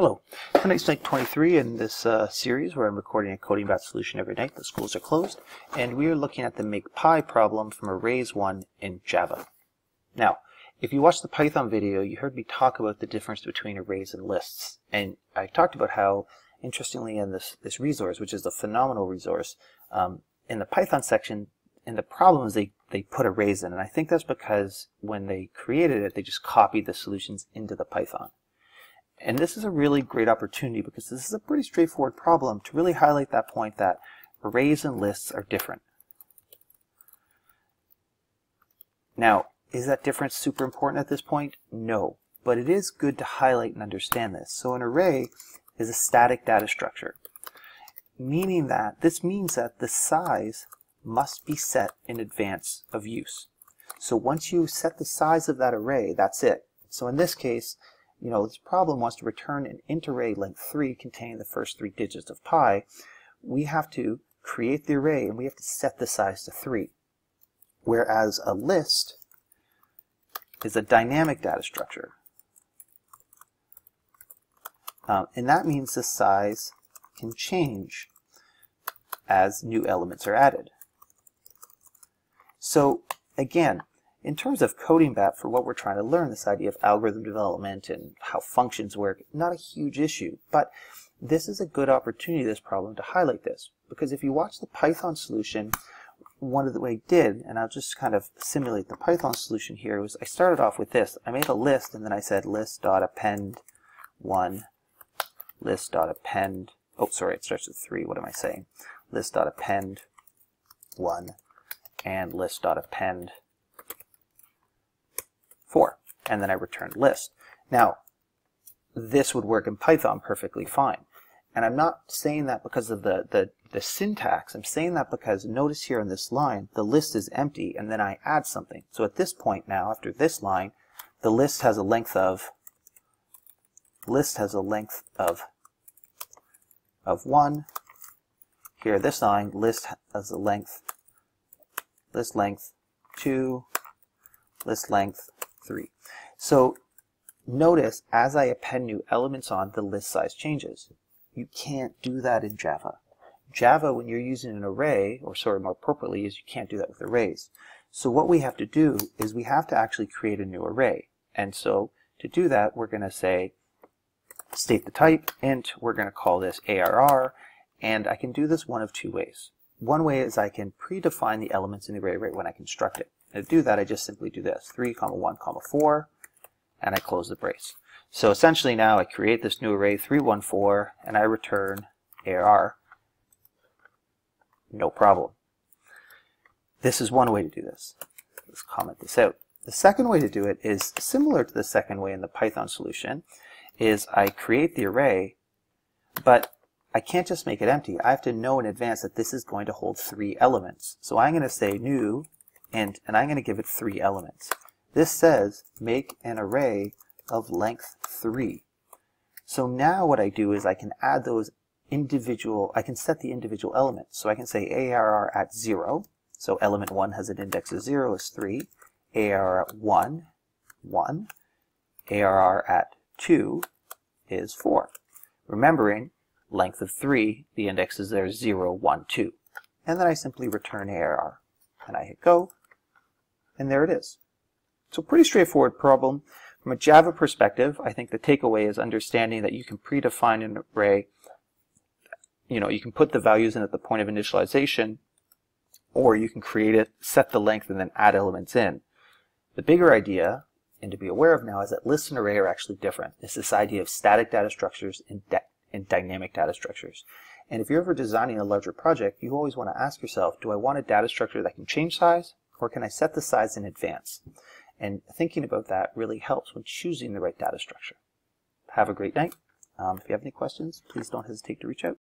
Hello, tonight's night 23 in this uh, series where I'm recording a Codingbat solution every night. The schools are closed, and we are looking at the make pi problem from arrays 1 in Java. Now, if you watched the Python video, you heard me talk about the difference between arrays and lists, and I talked about how, interestingly, in this, this resource, which is a phenomenal resource, um, in the Python section, in the problems, they, they put arrays in, and I think that's because when they created it, they just copied the solutions into the Python. And this is a really great opportunity because this is a pretty straightforward problem to really highlight that point that arrays and lists are different. Now, is that difference super important at this point? No, but it is good to highlight and understand this. So an array is a static data structure, meaning that this means that the size must be set in advance of use. So once you set the size of that array, that's it. So in this case, you know, this problem wants to return an int array length 3 containing the first three digits of pi, we have to create the array and we have to set the size to 3. Whereas a list is a dynamic data structure. Um, and that means the size can change as new elements are added. So again, in terms of Codingbat for what we're trying to learn, this idea of algorithm development and how functions work, not a huge issue, but this is a good opportunity, this problem, to highlight this. Because if you watch the Python solution, one of the way I did, and I'll just kind of simulate the Python solution here, was I started off with this. I made a list, and then I said list.append 1, list.append, oh, sorry, it starts with 3, what am I saying? list.append 1, and list.append 4, and then I returned list. Now, this would work in Python perfectly fine. And I'm not saying that because of the, the, the syntax. I'm saying that because notice here in this line, the list is empty, and then I add something. So at this point now, after this line, the list has a length of list has a length of of 1. Here, this line, list has a length, list length 2, list length 3. So notice as I append new elements on, the list size changes. You can't do that in Java. Java, when you're using an array, or sorry, more appropriately, is you can't do that with arrays. So what we have to do is we have to actually create a new array. And so to do that, we're going to say state the type, int, we're going to call this ARR, and I can do this one of two ways. One way is I can predefine the elements in the array right when I construct it. And to do that, I just simply do this, 3, comma 1, comma 4, and I close the brace. So essentially now I create this new array 314 and I return AR. No problem. This is one way to do this. Let's comment this out. The second way to do it is similar to the second way in the Python solution, is I create the array, but I can't just make it empty. I have to know in advance that this is going to hold three elements. So I'm going to say new int, and I'm going to give it three elements. This says make an array of length 3. So now what I do is I can add those individual, I can set the individual elements. So I can say ARR at 0, so element 1 has an index of 0 is 3, ARR at 1, 1, ARR at 2 is 4. Remembering, length of 3, the indexes there 0, 1, 2. And then I simply return ARR. And I hit go, and there it is. So pretty straightforward problem. From a Java perspective, I think the takeaway is understanding that you can predefine an array. You know, you can put the values in at the point of initialization, or you can create it, set the length, and then add elements in. The bigger idea, and to be aware of now, is that lists and array are actually different. It's this idea of static data structures and, and dynamic data structures. And if you're ever designing a larger project, you always want to ask yourself, do I want a data structure that can change size, or can I set the size in advance? And thinking about that really helps when choosing the right data structure. Have a great night. Um, if you have any questions, please don't hesitate to reach out.